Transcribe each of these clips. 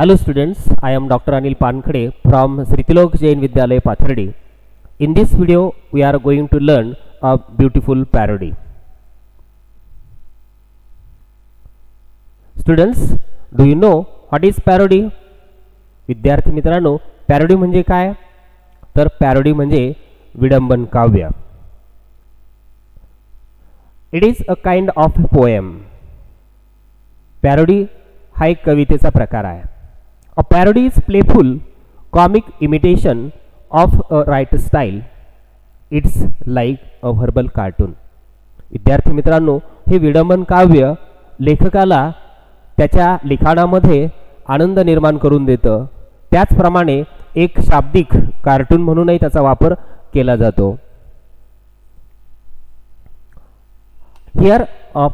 Hello students, I am Dr. Anil Pankhade from Sritilok Jain Vidyalaya Pathardi. In this video, we are going to learn a beautiful parody. Students, do you know what is parody? विद्यार्थी मित्रांनो parody म्हणजे काय तर parody म्हणजे विडंबन काव्य it is a kind of poem parody हा एक कवितेचा प्रकार आहे a parody is playful comic imitation of a write style it's like a verbal cartoon विद्यार्थी मित्रांनो हे विडंबन काव्य लेखकाला त्याच्या लिखाणामध्ये आनंद निर्माण करून देतं. त्याचप्रमाणे एक शाब्दिक कार्टून म्हणूनही त्याचा वापर केला जातो. Here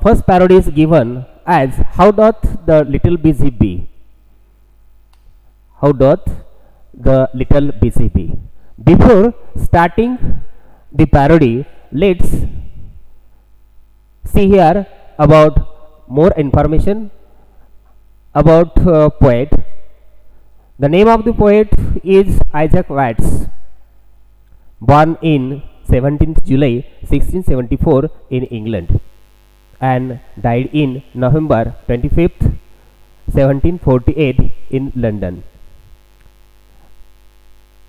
first parody is given as how doth the little busy bee how doth the little bee. Before starting the parody, let's see here about more information about uh, poet. The name of the poet is Isaac Watts, born in 17th July 1674 in England and died in November 25th 1748 in London.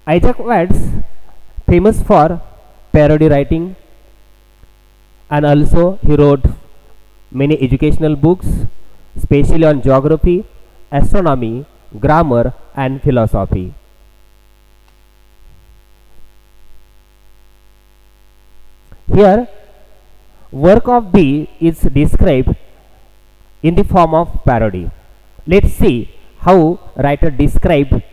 Isaac Watts famous for parody writing and also he wrote many educational books especially on geography, astronomy, grammar and philosophy. Here work of B is described in the form of parody. Let's see how writer described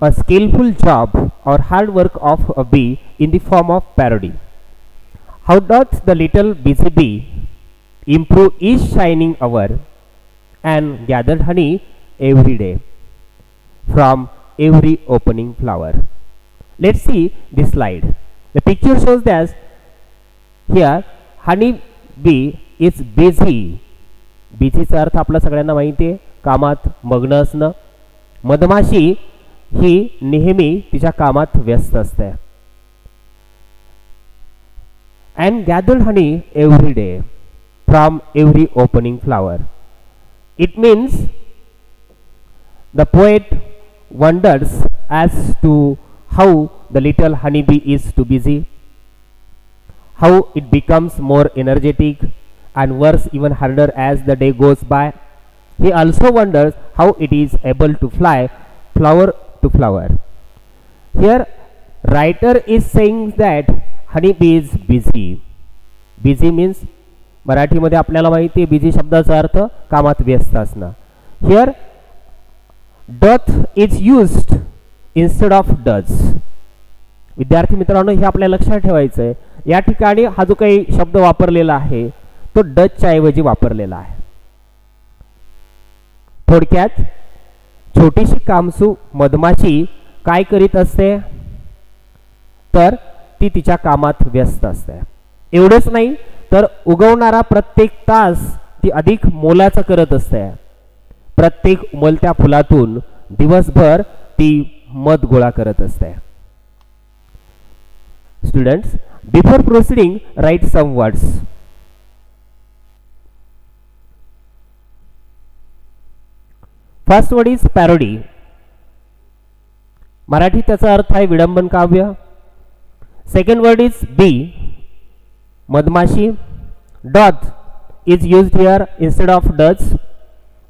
a skillful job or hard work of a bee in the form of parody. How doth the little busy bee improve each shining hour and gather honey every day from every opening flower? Let's see this slide. The picture shows that here honey bee is busy. बिझीचा अर्थ आपला सगळ्यांना माहिती आहे कामात मग्न असणं मधमाशी ही नेहमी तिच्या कामात व्यस्त असते and gathered honey every day from every opening flower it means the poet wonders as to how the little honey bee is too busy how it becomes more energetic and works even harder as the day goes by. He also wonders how it is able to fly flower to flower. Here, writer is saying that honeybee is busy. Busy means मराठीमध्ये आपल्याला माहिती आहे busy शब्दाचा अर्थ कामात व्यस्त असणं here doth is used instead of does विद्यार्थी मित्रांनो हे आपल्या लक्षात ठेवायचं आहे या ठिकाणी हा जो काही शब्द वापरलेला आहे तो डचच्या ऐवजी वापरलेला आहे थोडक्यात छोटीशी कामसू मधमाशी काय करीत असते? तर ती तिच्या कामात व्यस्त असते. एवढंच नाही तर उगवणारा प्रत्येक तास ती अधिक मोलाचा करत असते. प्रत्येक उमलत्या फुलातून दिवसभर ती मध गोळा करत असते. Students before proceeding write some words first word is parody Marathi त्याचा अर्थ आहे विडंबन काव्य. सेकंड वर्ड इज बी मधमाशी. Doth is use here instead of does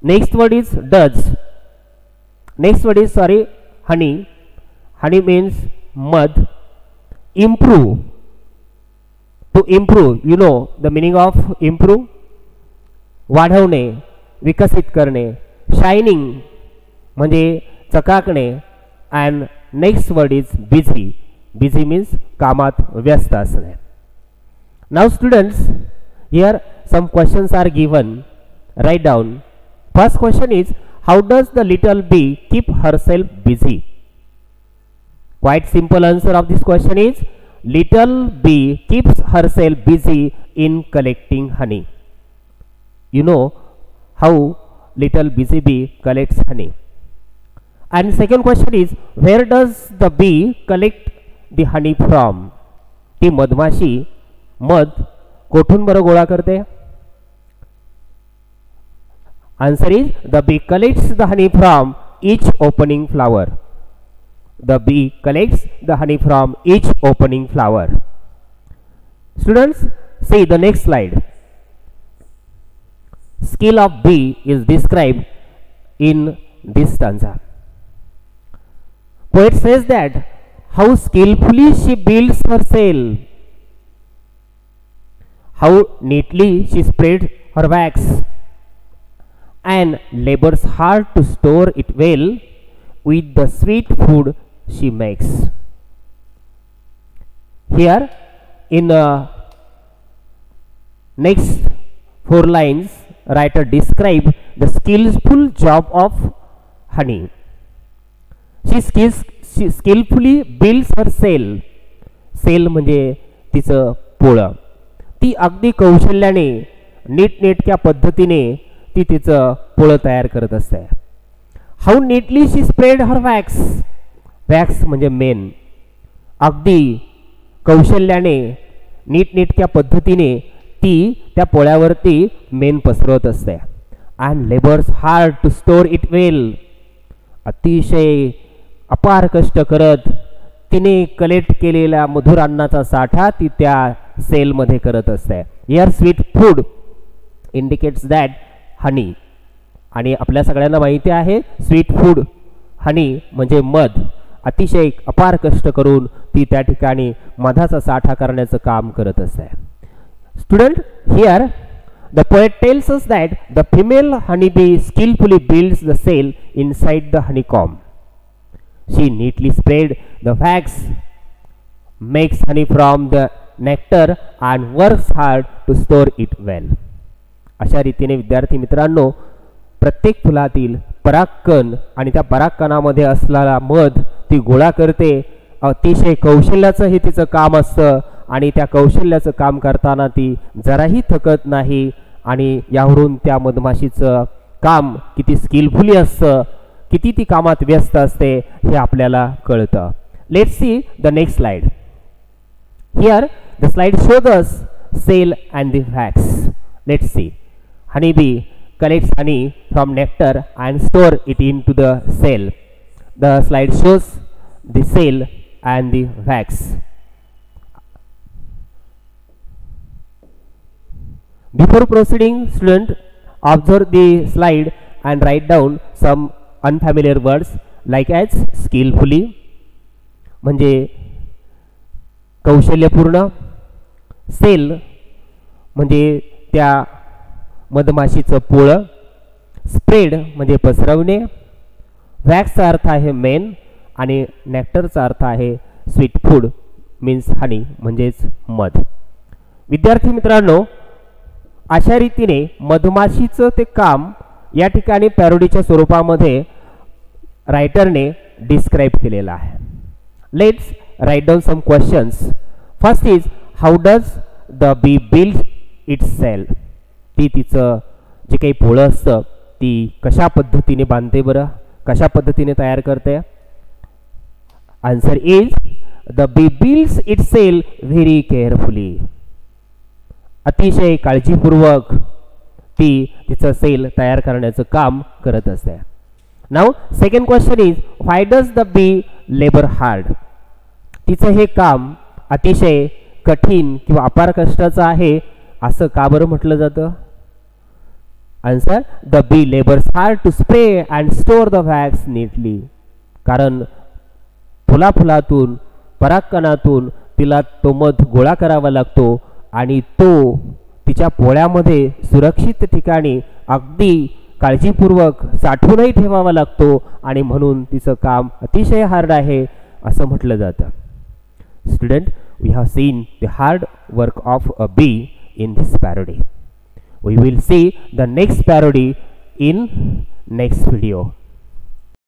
next word is does next word is sorry honey honey means मध improve to improve you know the meaning of improve वाढवणे विकसित करणे. Shining म्हणजे चकाकणे and next word is busy busy means कामात व्यस्त असणे. Now students here some questions are given write down first question is how does the little bee keep herself busy quite simple answer of this question is little bee keeps herself busy in collecting honey you know how little busy bee collects honey. And second question is, where does the bee collect the honey from? ती मधमाशी मध कोठून बरं गोळा करते answer is the bee collects the honey from each opening flower the bee collects the honey from each opening flower students see the next slide Skill of bee is described in this stanza. Poet says that how skillfully she builds her cell, how neatly she spreads her wax, and labors hard to store it well with the sweet food she makes. Here, in the next four lines, writer describe the skillful job of honey. She skills she skillfully builds her cell. Cell म्हणजे तिचं पोळं ती अगदी कौशल्याने नीटनेटक्या पद्धतीने ती तिचं पोळं तयार करत असते how neatly she spread her wax wax म्हणजे मेन अगदी कौशल्याने नीटनेटक्या पद्धतीने ती त्या पोळ्यावरती मेन पसरवत असते. And labours hard to store it well अतिशय अपार कष्ट करत तिने कलेक्ट केलेल्या मधुर अन्नाचा साठा ती त्या सेलमध्ये करत असते. Her sweet food indicates that honey आणि आपल्या सगळ्यांना माहिती आहे स्वीट फूड हनी म्हणजे मध. अतिशय अपार कष्ट करून ती त्या ठिकाणी मधाचा साठा करण्याचं काम करत असते. Student here the poet tells us that the female honey bee skillfully the the sale the the She neatly spread neatly spread the wax makes honey from the nectar and works hard to store it well अशा रीतीने विद्यार्थी मित्रांनो प्रत्येक फुलातील परागकण आणि त्या परागकणामध्ये असलेला मध ती गोळा करते. अतिशय कौशल्याचं हे तिचं काम असतं. आणि त्या कौशल्याचं काम करताना ती जराही थकत नाही. आणि यावरून त्या मधमाशीचं काम किती स्किलफुली असतं किती ती कामात व्यस्त असते हे आपल्याला कळतं. Let see the next slide here the slide shows cell and the facts let see honey bee collects honey from nectar and store it into the cell. The slide shows the cell and the wax. Before proceeding, student observe the slide and write down some unfamiliar words like as skillfully म्हणजे कौशल्यपूर्ण sale म्हणजे त्या मधमाशीचं पोळं spread म्हणजे पसरवणे वॅक्सचा अर्थ आहे main आणि नॅक्टरचा अर्थ आहे स्वीट फूड मीन्स हनी म्हणजेच मध. विद्यार्थी मित्रांनो अशा रीतीने मधमाशीचं ते काम या ठिकाणी पॅरोडीच्या स्वरूपामध्ये रायटरने डिस्क्राईब केलेलं आहे. Let's write down some questions first is how does the bee build it cell ती तिचं जे काही पोळं असतं ती कशा पद्धतीने बांधते बरं? कशा पद्धतीने तयार करते? Answer is the bee builds it cell very carefully अतिशय काळजीपूर्वक ती तिचं सेल तयार करण्याचं काम करत असते. Now second question is why does the bee labour hard तिचं हे काम अतिशय कठीण किंवा अपार कष्टाचं आहे असं का बरं म्हटलं जातं? Answer the bee labours hard to spray and store the wax neatly कारण फुला फुलातून परागकणातून तिला तो मध गोळा करावा लागतो आणि तो तिच्या पोळ्यामध्ये सुरक्षित ठिकाणी अगदी काळजीपूर्वक साठवूनही ठेवावा लागतो आणि म्हणून तिचं काम अतिशय हार्ड आहे असं म्हटलं जातं. Student we have seen the hard work of a bee in this parody we will see the next parody in next video